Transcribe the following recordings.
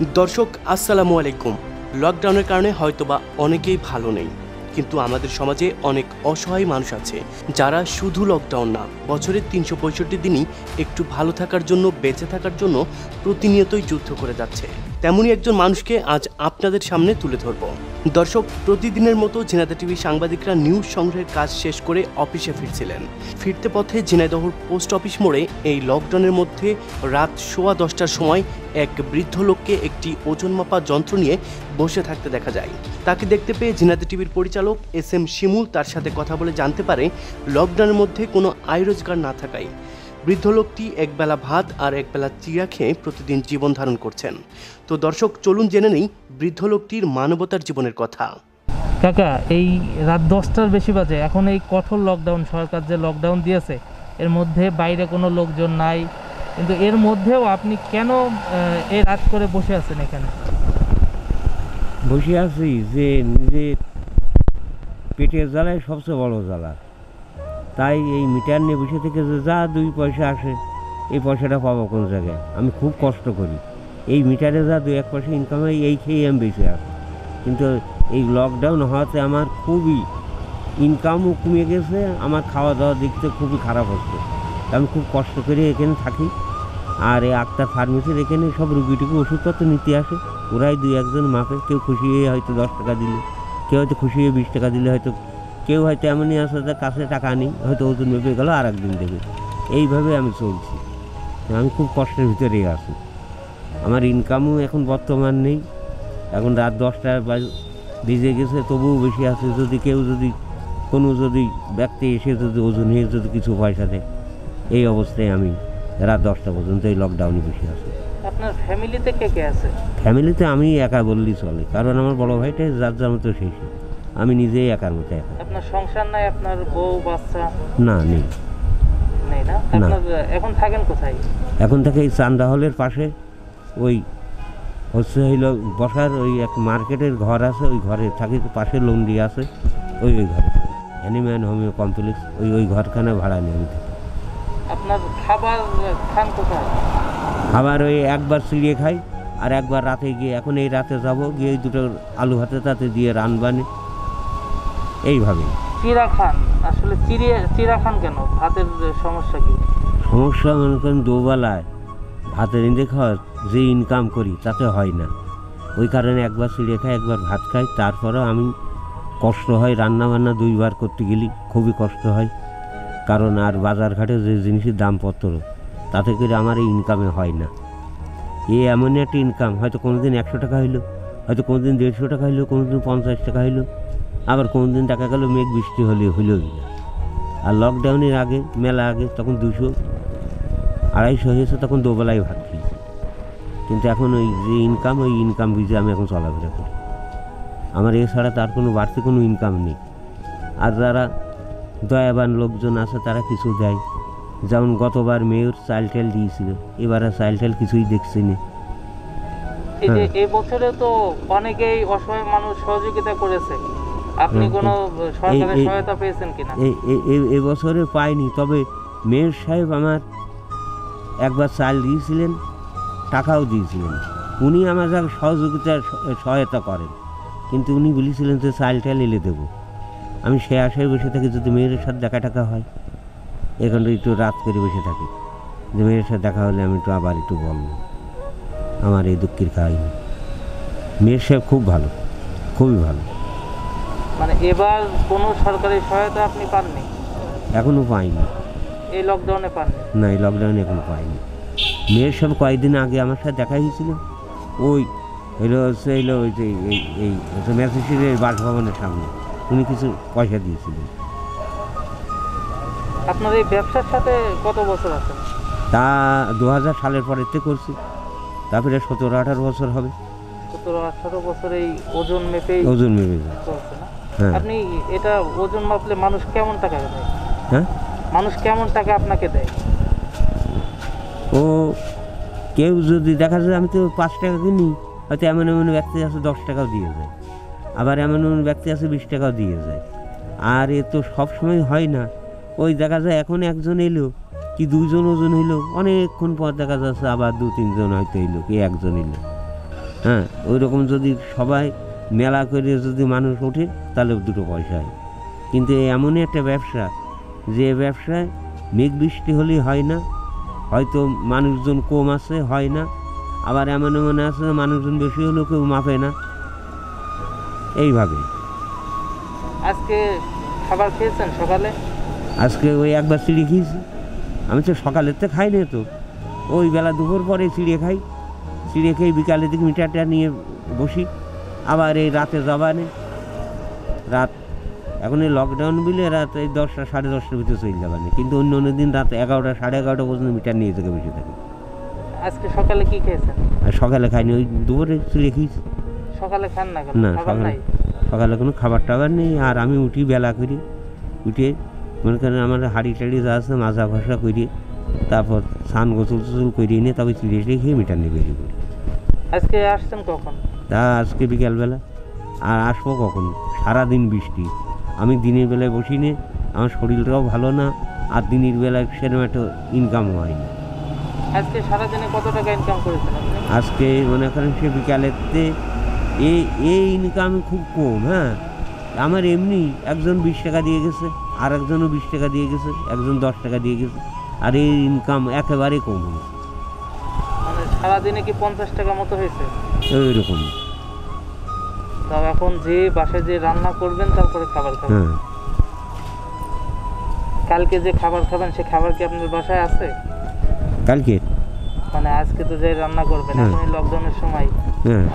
দর্শক, আসসালামু আলাইকুম। লকডাউনের কারণে হয়তোবা অনেকেই ভালো নেই, কিন্তু আমাদের সমাজে অনেক অসহায় মানুষ আছে, যারা শুধু লকডাউন না বছরের তিনশো পঁয়ষট্টি দিনই একটু ভালো থাকার জন্য, বেঁচে থাকার জন্য প্রতিনিয়তই যুদ্ধ করে যাচ্ছে। তেমনই একজন মানুষকে আজ আপনাদের সামনে তুলে ধরব। দর্শক, প্রতিদিনের মতো ঝিনাইদহ টিভি সাংবাদিকরা নিউজ সংগ্রহের কাজ শেষ করে অফিসে ফিরছিলেন। ফিরতে পথে ঝিনাইদহর পোস্ট অফিস মোড়ে এই লকডাউনের মধ্যে রাত সোয়া দশটার সময় এক বৃদ্ধ লোককে একটি ওজন মাপা যন্ত্র নিয়ে বসে থাকতে দেখা যায়। তাকে দেখতে পেয়ে ঝিনাইদহ টিভির পরিচালক এস এম শিমুল তার সাথে কথা বলে জানতে পারে, লকডাউনের মধ্যে কোনো আয় রোজগার না থাকায়। বৃদ্ধ লোকটি একবেলা ভাত আর একবেলা চিড়া খেয়ে প্রতিদিন জীবন ধারণ করছেন। তো দর্শক চলুন জেনে নেই বৃদ্ধ লোকটির মানবতার জীবনের কথা। কাকা এই রাত দশটার বেশি বাজে। এখন এই কঠোর লকডাউন সরকার যে লকডাউন দিয়েছে এর মধ্যে বাইরে কোনো লোকজন নাই। কিন্তু এর মধ্যেও আপনি কেন এই রাত করে বসে আছেন এখানে? বসে আছি যে নিজের পেটের জ্বালায় সবচেয়ে বড় জ্বালা। তাই এই মিটার নিয়ে বসে থেকে যে যা দুই পয়সা আসে, এই পয়সাটা পাবো কোন জায়গায়? আমি খুব কষ্ট করি। এই মিটারে যা দুই এক পয়সা ইনকাম হয়, এই খেয়েই আমি বেঁচে আছি। কিন্তু এই লকডাউন হওয়াতে আমার খুবই ইনকামও কমে গেছে, আমার খাওয়া দাওয়া থেকে খুবই খারাপ হচ্ছে। আমি খুব কষ্ট করে এখানে থাকি। আর এই আক্তার ফার্মেসির এখানে সব রুগীটুকু ওষুধপত্র নিতে আসে। ওরাই দুই একজন মাপে, কেউ খুশি হয়ে হয়তো দশ টাকা দিলে, কেউ হয়তো খুশি হয়ে বিশ টাকা দিলে, হয়তো কেউ হয়তো এমনই আছে যে কাছে টাকা নেই হয়তো ওজন মেপে গেল আর একদিন দেবে এইভাবে আমি চলছি। আমি খুব কষ্টের ভিতরেই আছি। আমার ইনকামও এখন বর্তমান নেই। এখন রাত দশটা ভিজে গেছে তবুও বেশি আছে। যদি কেউ যদি কোনো যদি ব্যক্তি এসে যদি ওজন হয়ে যদি কিছু পয়সা দেয় এই অবস্থায় আমি রাত দশটা পর্যন্ত এই লকডাউনে বসে আছি। আপনার ফ্যামিলিতে কে কে আছে? ফ্যামিলিতে আমি একা বললেই চলে। কারণ আমার বড় ভাইটাই যার যার মতো শেষ। আমি নিজেই একার মতো একা। আপনার সংসার নাই আপনার বউ বাচ্চা? না নেই। না। এখন থাকেন কোথায়? এখন থেকে এই চান্দা হলের পাশে ওই হচ্ছে হইল বসার ওই এক মার্কেটের ঘর আছে ওই ঘরে থাকি পাশে লন্ডি আছে ওই ওই ঘরে। অ্যানিম্যান হোমিও কমপ্লেক্স ওই ওই ঘরখানা ভাড়া নিয়ে আমি থাকি। আপনার খাবার খান কোথায়? আবার ওই একবার চিড়িয়ে খাই আর একবার রাতে গিয়ে এখন এই রাতে যাব গিয়ে দুটো আলু হাতে তাতে দিয়ে রান বানে এইভাবে চিরা খান? আসলে চিড়িয়ে চিরা খান কেন? ভাতের সমস্যা কি? সমস্যা মনে করেন দুবেলায় ভাতের রেঁধে খাওয়ার যে ইনকাম করি তাতে হয় না। ওই কারণে একবার চিড়ে খাই একবার ভাত খাই। তারপরে আমি কষ্ট হয় রান্না বান্না দুইবার করতে গেলে খুবই কষ্ট হয়। কারণ আর বাজার ঘাটে যে জিনিসের দামপত্র তাতে করে আমার এই ইনকামে হয় না। এ এমনই একটা ইনকাম হয়তো কোনো দিন একশো টাকা হইল হয়তো কোনো দিন দেড়শো টাকা হইল কোনো দিন পঞ্চাশ টাকা হইল। আবার কোনো দিন টাকা গেল মেঘ বৃষ্টি হলে হইলই না। আর লকডাউনের আগে মেলা আগে তখন দুশো আড়াইশো হয়েছে তখন দুবেলায় ভাত খেয়েছি কিন্তু এখন ওই যে ইনকাম ওই ইনকাম বুঝে আমি এখন চলাফেরা করি। আমার এছাড়া তার কোনো বাড়তি কোনো ইনকাম নেই। আর যারা দয়াবান লোকজন আছে তারা কিছু দেয়। যেমন গতবার মেয়র চাইল্ড টেল দিয়েছিল। এবার আর চাইল্ড টেল কিছুই দেখছি না। হ্যাঁ। এই বছরে তো অনেকেই অসহায় মানুষ সহযোগিতা করেছে। আপনি কোনো সরকারের সহায়তা পেয়েছেন কিনা? এ- এ- এ- এবছরে পাইনি তবে মেয়র সাহেব আমার একবার চাল দিয়েছিলেন টাকাও দিয়েছিলেন। উনি আমার যাকে সহযোগিতার সহায়তা করেন কিন্তু উনি বলেছিলেন যে চাল টাল এলে দেবো। আমি সে আশায় বসে থাকি যদি মেয়ের সাথে দেখা টাকা হয় এখন একটু রাত করে বসে থাকি। যে মেয়ের সাথে দেখা হলে আমি একটু আবার একটু বলব। আমার এই দুঃখের কাহিনী। মেয়ের সাহেব খুব ভালো খুবই ভালো। মানে এবার কোনো সরকারি সহায়তা আপনি পাননি? এখনও পাইনি। এই লকডাউনে পাননি? না এই লকডাউনে এখন পাইনি। মেয়ের সব কয়েকদিন আগে আমার সাথে দেখা হয়েছিল। ওই হইল হচ্ছে হইল ওই যে এই এই হচ্ছে বাসভবনের সামনে। উনি কিছু পয়সা দিয়েছিলেন। আপনার এই ব্যবসার সাথে কত বছর আছেন তা দু হাজার সালের পরেতে করছি। তারপরে সতেরো আঠারো বছর হবে। সতেরো আঠারো বছর এই ওজন মেপেই ওজন মেপে। যায় না? আপনি এটা ওজন মাপলে মানুষ কেমন টাকা দেয়? হ্যাঁ? মানুষ কেমন টাকা আপনাকে দেয়? ও কেউ যদি দেখা যায় আমি তো পাঁচ টাকা কিনি হয়তো এমন এমন ব্যক্তি আছে দশ টাকাও দিয়ে যায়। আবার এমন এমন ব্যক্তি আছে বিশ টাকাও দিয়ে যায়। আর এ তো সব সময় হয় না। ওই দেখা যায় এখন একজন এলো কি দুজন ওজন হইল অনেকক্ষণ পর দেখা যাচ্ছে আবার দু তিনজন হয়তো এলো কি একজন এলো। হ্যাঁ ওই রকম যদি সবাই মেলা করে যদি মানুষ ওঠে তাহলে দুটো পয়সা হয়। কিন্তু এমনই একটা ব্যবসা যে ব্যবসায় মেঘ বৃষ্টি হলেই হয় না হয়তো মানুষজন কম আছে হয় না। আবার এমন এমন আছে মানুষজন বেশি হলেও কেউ মাপে না। এইভাবে। আজকে খাবার খেয়েছেন সকালে? আজকে ওই একবার চিড়ে খেয়েছি। আমি তো সকালের তো খাই না তো। ওই বেলা দুপুর পরে চিড়ে খাই। চিড়ে খেয়ে বিকালের দিকে মিটারটা নিয়ে বসি। আবার এই রাতে যাবা নেই রাত এখন এই লকডাউন বিলে রাত এই দশটা সাড়ে দশটার ভিতরে চলে যাবা নেই কিন্তু অন্য অন্য দিন রাত এগারোটা সাড়ে এগারোটা পর্যন্ত মিটার নিয়ে থেকে বসে থাকি। আজকে সকালে কি খেয়েছেন? সকালে খাইনি ওই দুপুরে চিড়ে খেয়েছি। সকালে খান না না সকালে সকালে কোনো খাবার টাবার নেই আর আমি উঠি বেলা করি উঠে মনে করেন আমার হাড়ি টাড়ি যা আছে মাজা ঘষা করি তারপর স্নান গোসল টোসল করিয়ে নিয়ে তবে চিড়ে খেয়ে মিটার নিয়ে বেরিয়ে পড়ি। আজকে আসছেন কখন? তা আজকে বিকালবেলা। আর আসব কখন? সারাদিন বৃষ্টি। আমি দিনের বেলায় বসি নে আমার শরীরটাও ভালো না আর দিনের বেলায় সেরকম একটা ইনকাম হয় না আজকে সারাদিনে কত টাকা ইনকাম করেছেন আজকে মনে করেন সে বিকালেতে এই এই ইনকাম খুব কম হ্যাঁ? আমার এমনি একজন বিশ টাকা দিয়ে গেছে আর একজনও বিশ টাকা দিয়ে গেছে একজন দশ টাকা দিয়ে গেছে আর এই ইনকাম একেবারে কম হয়েছে। মানে সারাদিনে কি পঞ্চাশ টাকা মতো হয়েছে? ওইরকম তাও এখন যে বাসায় যে রান্না করবেন তারপরে খাবার খাবেন। কালকে যে খাবার খাবেন সে খাবার কি আপনার বাসায় আছে? কালকে? মানে আজকে তো যে রান্না করবেন। এখন লকডাউনের সময়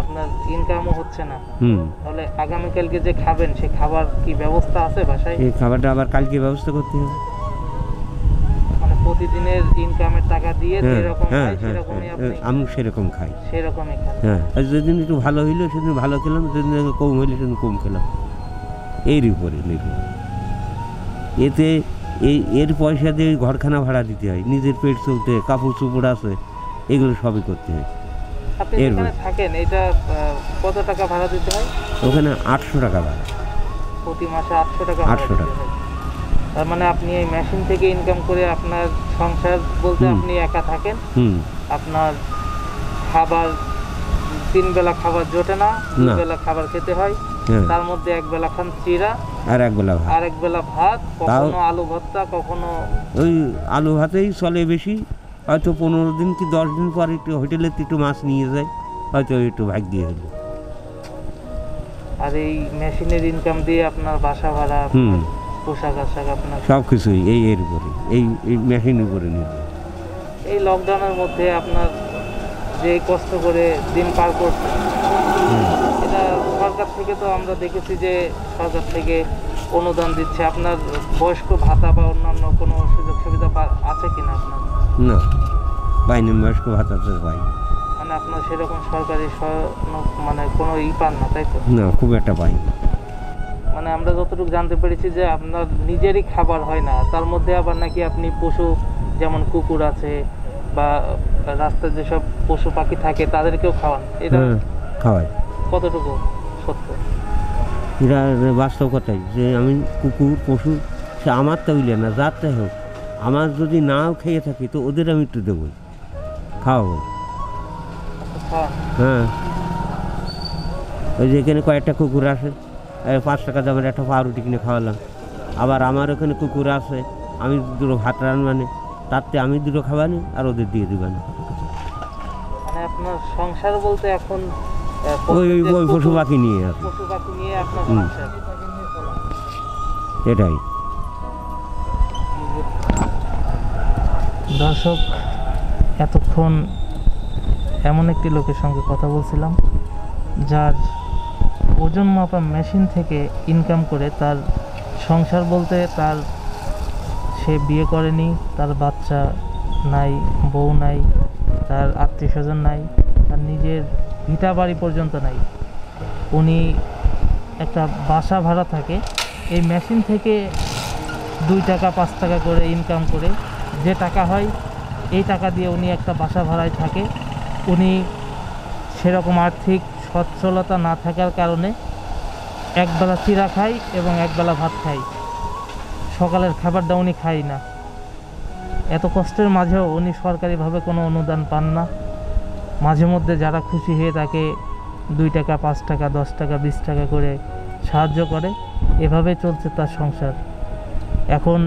আপনার ইনকামও হচ্ছে না। হুম। তাহলে আগামীকালকে যে খাবেন সে খাবার কি ব্যবস্থা আছে বাসায়? এই খাবারটা আবার কালকে ব্যবস্থা করতে হবে। প্রতিদিনের ইনকামের টাকা দিয়ে হ্যাঁ যেরকম হ্যাঁ হয় হ্যাঁ সেরকমই আপনি আমি সেরকম খাই। সেরকমই খান। হ্যাঁ আর যেদিন একটু ভালো হইল সেদিন ভালো খেলাম যেদিন কম হইল সেদিন কম খেলাম। এর উপরে নির্ভর। এতে এই এর পয়সা দিয়ে ঘরখানা ভাড়া দিতে হয় নিজের পেট চলতে কাপড় চোপড় আছে এগুলো সবই করতে হয়। আপনি এর যেখানে থাকেন এটা আহ, কত টাকা ভাড়া দিতে হয়? ওখানে আটশো টাকা ভাড়া। প্রতি মাসে আটশো টাকা ভাড়া 800 দিতে টাকা। হয়। তার মানে আপনি এই মেশিন থেকে ইনকাম করে আপনার সংসার বলতে আপনি একা থাকেন। আপনার খাবার তিন বেলা খাবার জোটে না দুই বেলা খাবার খেতে হয়। হ্যাঁ। তার মধ্যে এক বেলা খান চিরা আর একবেলা ভাত। আর এক বেলা ভাত কখনো আলু ভর্তা কখনো ওই আলু ভাতেই চলে বেশি। হয়তো পনেরো দিন কি দশ দিন পর একটু হোটেলে একটু মাছ নিয়ে যায় হয়তো একটু ভাগ দিয়ে হলো আর এই মেশিনের ইনকাম দিয়ে আপনার বাসা ভাড়া পোশাক আশাক আপনার? সব কিছুই এই এর উপরে এই এই মেশিনের উপরে নির্ভর। এই লকডাউনের মধ্যে আপনার যে কষ্ট করে দিন পার করছে এটা সরকার থেকে তো আমরা দেখেছি যে সরকার থেকে অনুদান দিচ্ছে। আপনার বয়স্ক ভাতা বা অন্যান্য কোনো সুযোগ সুবিধা আছে কিনা আপনার? না পাইনি বয়স্ক ভাতা তো পাই মানে আপনার সেরকম সরকারি মানে কোনো ই পান না তাই তো? না খুব একটা পাই মানে আমরা যতটুকু জানতে পেরেছি যে আপনার নিজেরই খাবার হয় না। তার মধ্যে আবার নাকি আপনি পশু যেমন কুকুর আছে বা রাস্তায় যেসব পশু পাখি থাকে তাদেরকেও খাওয়ান। এটা খাওয়াই। কতটুকু সত্য? এরা বাস্তব কথাই যে আমি কুকুর পশু সে আমার তো হইলে না যারটাই হোক। আমার যদি নাও খেয়ে থাকি তো ওদের আমি একটু দেবই খাওয়াবো হ্যাঁ। ওই যে এখানে কয়েকটা কুকুর আসে পাঁচ টাকা দামের একটা পাউরুটি কিনে খাওয়ালাম। আবার আমার ওখানে কুকুর আছে আমি দুটো ভাত রানবানে তাতে আমি দুটো খাওয়ানি আর ওদের দিয়ে দিবানি। মানে আপনার সংসার বলতে এখন ওই ওই- পশু পাখি নিয়ে আছে পশু পাখি নিয়ে আপনার সংসার। এটাই। দর্শক এতক্ষণ এমন একটি লোকের সঙ্গে কথা বলছিলাম যার ওজন মাপা মেশিন থেকে ইনকাম করে তার সংসার বলতে তার সে বিয়ে করেনি, তার বাচ্চা নাই, বউ নাই, তার আত্মীয় স্বজন নাই, তার নিজের ভিটা বাড়ি পর্যন্ত নাই। উনি একটা বাসা ভাড়া থাকে, এই মেশিন থেকে দুই টাকা, পাঁচ টাকা করে ইনকাম করে যে টাকা হয়, এই টাকা দিয়ে উনি একটা বাসা ভাড়ায় থাকে। উনি সেরকম আর্থিক সচ্ছলতা না থাকার কারণে একবেলা চিরা খাই এবং একবেলা ভাত খাই। সকালের খাবারটা উনি খাই না। এত কষ্টের মাঝেও উনি সরকারিভাবে কোনো অনুদান পান না। মাঝে মধ্যে যারা খুশি হয়ে তাকে দুই টাকা, পাঁচ টাকা, দশ টাকা, বিশ টাকা করে সাহায্য করে, এভাবে চলছে তার সংসার। এখন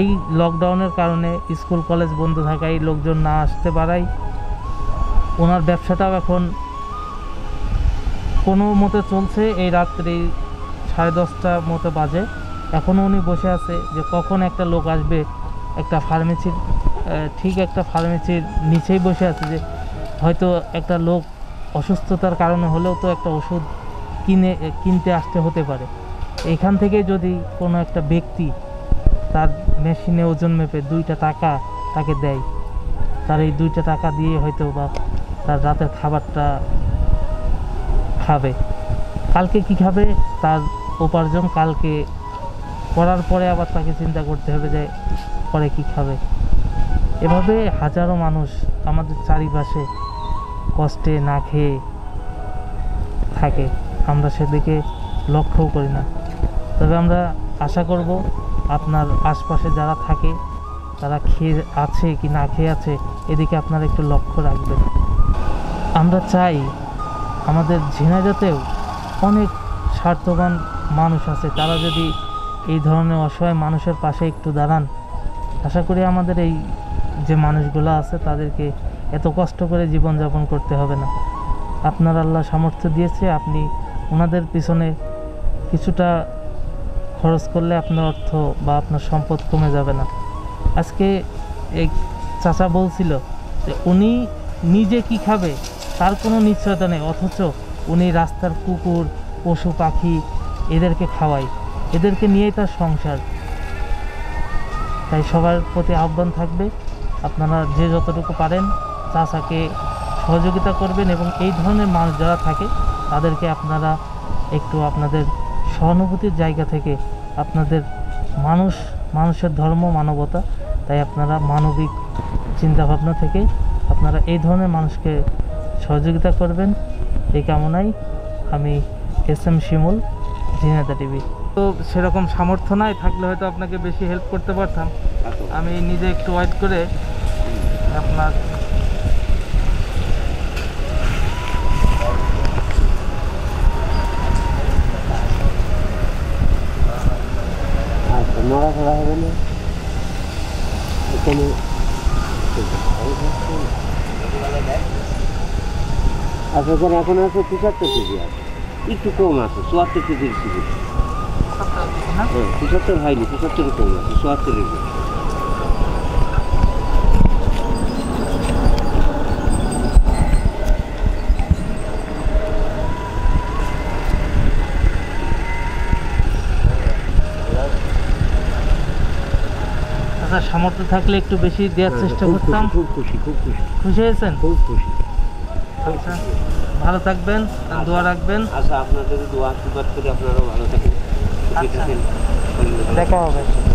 এই লকডাউনের কারণে স্কুল, কলেজ বন্ধ থাকায় লোকজন না আসতে পারায়, ওনার ব্যবসাটাও এখন কোনো মতে চলছে, এই রাত্রি সাড়ে দশটা মতো বাজে। এখনও উনি বসে আছে যে কখন একটা লোক আসবে একটা ফার্মেসির ঠিক একটা ফার্মেসির নিচেই বসে আছে যে হয়তো একটা লোক অসুস্থতার কারণে হলেও তো একটা ওষুধ কিনে কিনতে আসতে হতে পারে। এখান থেকে যদি কোনো একটা ব্যক্তি তার মেশিনে ওজন মেপে দুইটা টাকা তাকে দেয়, তার এই দুইটা টাকা দিয়ে হয়তো বা তার রাতের খাবারটা খাবে। কালকে কি খাবে? তার উপার্জন কালকে করার পরে আবার তাকে চিন্তা করতে হবে যে পরে কি খাবে। এভাবে হাজারো মানুষ আমাদের চারিপাশে কষ্টে না খেয়ে থাকে। আমরা সেদিকে লক্ষ্যও করি না। তবে আমরা আশা করব আপনার আশপাশে যারা থাকে, তারা খেয়ে আছে কি না খেয়ে আছে, এদিকে আপনারা একটু লক্ষ্য রাখবেন। আমরা চাই আমাদের ঝিনাইদাতেও অনেক স্বার্থবান মানুষ আছে। তারা যদি এই ধরনের অসহায় মানুষের পাশে একটু দাঁড়ান, আশা করি আমাদের এই যে মানুষগুলো আছে, তাদেরকে এত কষ্ট করে জীবনযাপন করতে হবে না। আপনার আল্লাহ সামর্থ্য দিয়েছে, আপনি ওনাদের পিছনে কিছুটা খরচ করলে আপনার অর্থ বা আপনার সম্পদ কমে যাবে না। আজকে এই চাচা বলছিল যে, উনি নিজে কি খাবে? তার কোনো নিশ্চয়তা নেই, অথচ উনি রাস্তার কুকুর, পশু পাখি এদেরকে খাওয়ায়, এদেরকে নিয়েই তার সংসার। তাই সবার প্রতি আহ্বান থাকবে, আপনারা যে যতটুকু পারেন চাচাকে সহযোগিতা করবেন এবং এই ধরনের মানুষ যারা থাকে, তাদেরকে আপনারা একটু আপনাদের সহানুভূতির জায়গা থেকে আপনাদের মানুষ, মানুষের ধর্ম, মানবতা, তাই আপনারা মানবিক চিন্তাভাবনা থেকে আপনারা এই ধরনের মানুষকে সহযোগিতা করবেন। এই কামনায় আমি S M Shimul Jhenaidah TV. তো সেরকম সামর্থ্য নাই, থাকলে হয়তো আপনাকে বেশি হেল্প করতে পারতাম। আমি নিজে একটু ওয়েট করে আপনার আচ্ছা নড়া হবে না? এখানে আচ্ছা এখানে এখন আছে পঁচাত্তর কেজি আছে। একটু কম আছে চুয়াত্তর কেজির কেজি না হ্যাঁ পঁচাত্তর হয়নি পঁচাত্তরই কম আছে চুয়াত্তরের আচ্ছা সামর্থ্য থাকলে একটু বেশি দেওয়ার চেষ্টা হ্যাঁ, খুশি, করতাম খুব খুশি খুব খুশি। খুশি হয়েছেন? খুব খুশি। আচ্ছা ভালো থাকবেন আর দোয়া রাখবেন। আচ্ছা আপনাদের দোয়া আশীর্বাদ করে আপনারাও ভালো থাকেন। আচ্ছা। দেখা হবে।